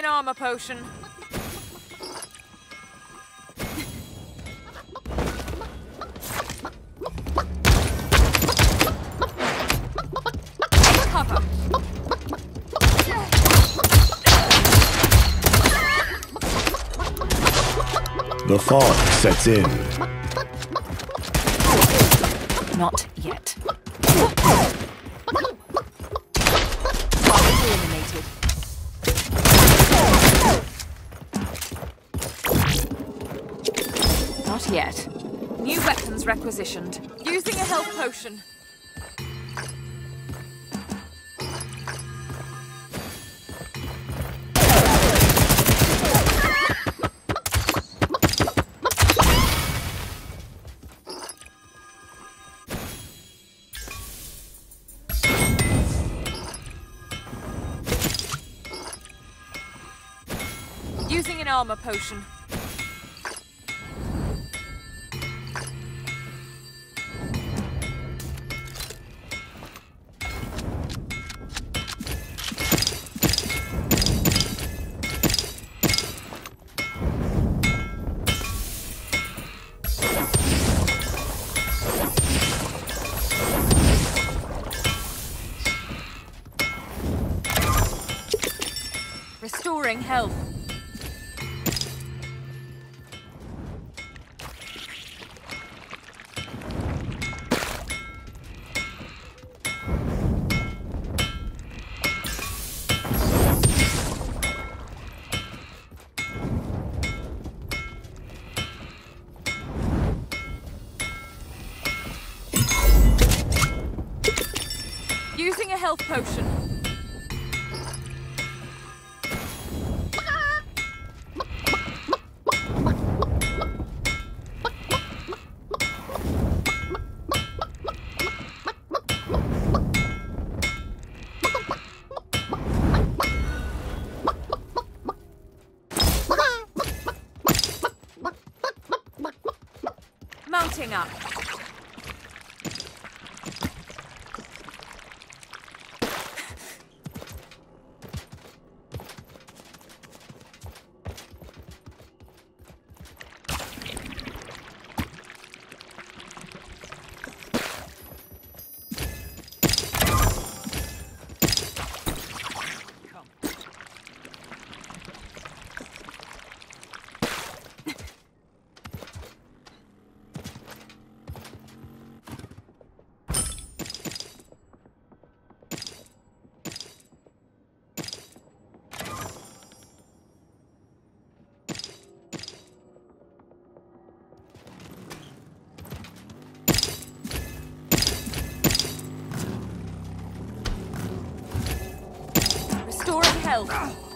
an armor potion. The fog sets in. Not yet. Not yet. New weapons requisitioned. Using a health potion. Using an armor potion. Restoring health. Using a health potion. Mounting up. Health.